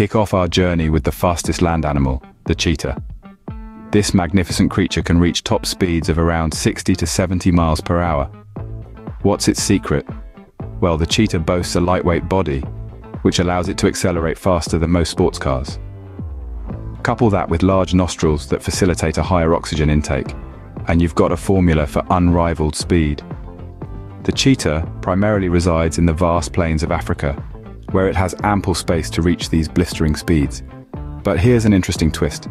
kick off our journey with the fastest land animal, the cheetah. This magnificent creature can reach top speeds of around 60 to 70 miles per hour. What's its secret? Well, the cheetah boasts a lightweight body, which allows it to accelerate faster than most sports cars. Couple that with large nostrils that facilitate a higher oxygen intake, and you've got a formula for unrivaled speed. The cheetah primarily resides in the vast plains of Africa, where it has ample space to reach these blistering speeds. But here's an interesting twist.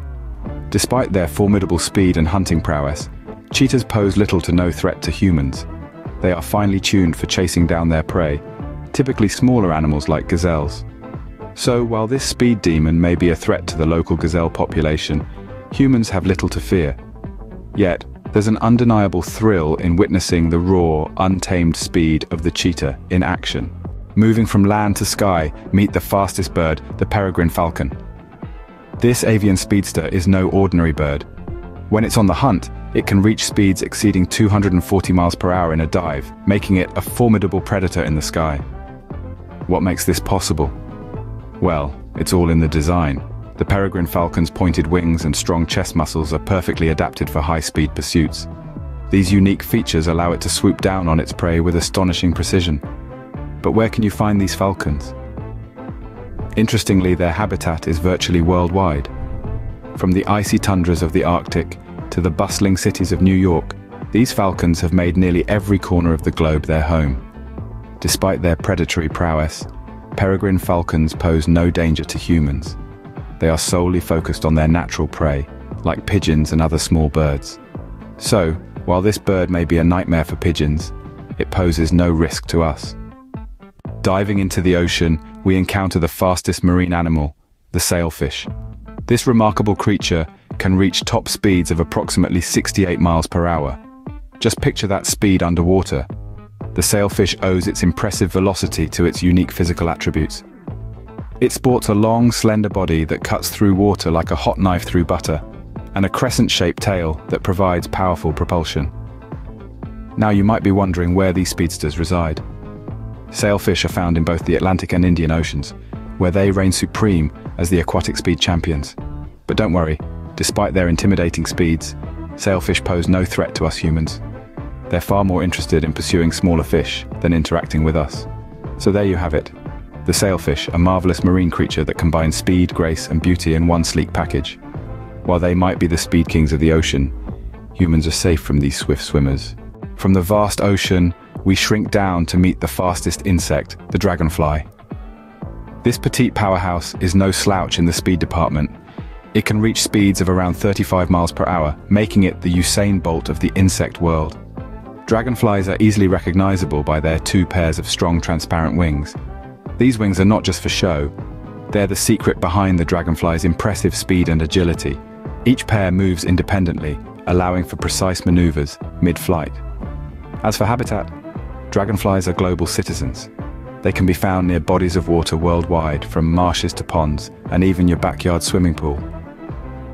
Despite their formidable speed and hunting prowess, cheetahs pose little to no threat to humans. They are finely tuned for chasing down their prey, typically smaller animals like gazelles. So while this speed demon may be a threat to the local gazelle population, humans have little to fear. Yet, there's an undeniable thrill in witnessing the raw, untamed speed of the cheetah in action. Moving from land to sky, meet the fastest bird, the peregrine falcon. This avian speedster is no ordinary bird. When it's on the hunt, it can reach speeds exceeding 240 miles per hour in a dive, making it a formidable predator in the sky. What makes this possible? Well, it's all in the design. The peregrine falcon's pointed wings and strong chest muscles are perfectly adapted for high-speed pursuits. These unique features allow it to swoop down on its prey with astonishing precision. But where can you find these falcons? Interestingly, their habitat is virtually worldwide. From the icy tundras of the Arctic to the bustling cities of New York, these falcons have made nearly every corner of the globe their home. Despite their predatory prowess, peregrine falcons pose no danger to humans. They are solely focused on their natural prey, like pigeons and other small birds. So, while this bird may be a nightmare for pigeons, it poses no risk to us. Diving into the ocean, we encounter the fastest marine animal, the sailfish. This remarkable creature can reach top speeds of approximately 68 miles per hour. Just picture that speed underwater. The sailfish owes its impressive velocity to its unique physical attributes. It sports a long, slender body that cuts through water like a hot knife through butter, and a crescent-shaped tail that provides powerful propulsion. Now you might be wondering where these speedsters reside. Sailfish are found in both the Atlantic and Indian Oceans, where they reign supreme as the aquatic speed champions. But don't worry, despite their intimidating speeds, sailfish pose no threat to us humans. They're far more interested in pursuing smaller fish than interacting with us. So there you have it. The sailfish, a marvelous marine creature that combines speed, grace and beauty in one sleek package. While they might be the speed kings of the ocean, humans are safe from these swift swimmers. From the vast ocean, we shrink down to meet the fastest insect, the dragonfly. This petite powerhouse is no slouch in the speed department. It can reach speeds of around 35 miles per hour, making it the Usain Bolt of the insect world. Dragonflies are easily recognizable by their two pairs of strong transparent wings. These wings are not just for show, they're the secret behind the dragonfly's impressive speed and agility. Each pair moves independently, allowing for precise maneuvers mid-flight. As for habitat, Dragonflies are global citizens. They can be found near bodies of water worldwide, from marshes to ponds, and even your backyard swimming pool.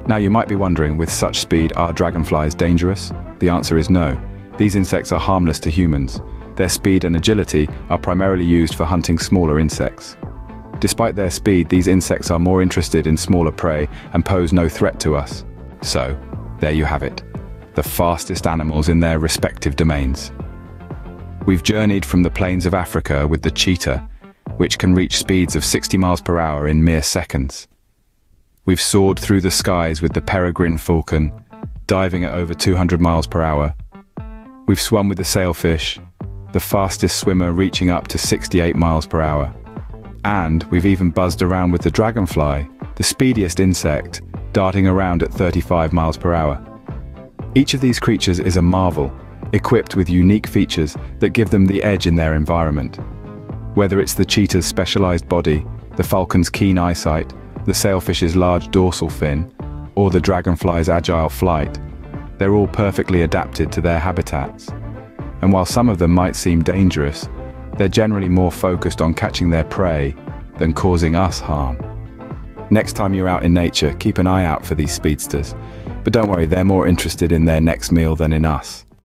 Now you might be wondering, with such speed, are dragonflies dangerous? The answer is no. These insects are harmless to humans. Their speed and agility are primarily used for hunting smaller insects. Despite their speed, these insects are more interested in smaller prey and pose no threat to us. So, there you have it. The fastest animals in their respective domains. We've journeyed from the plains of Africa with the cheetah, which can reach speeds of 60 miles per hour in mere seconds. We've soared through the skies with the peregrine falcon, diving at over 200 miles per hour. We've swum with the sailfish, the fastest swimmer reaching up to 68 miles per hour. And we've even buzzed around with the dragonfly, the speediest insect, darting around at 35 miles per hour. Each of these creatures is a marvel, equipped with unique features that give them the edge in their environment. Whether it's the cheetah's specialized body, the falcon's keen eyesight, the sailfish's large dorsal fin, or the dragonfly's agile flight, they're all perfectly adapted to their habitats. And while some of them might seem dangerous, they're generally more focused on catching their prey than causing us harm. Next time you're out in nature, keep an eye out for these speedsters. But don't worry, they're more interested in their next meal than in us.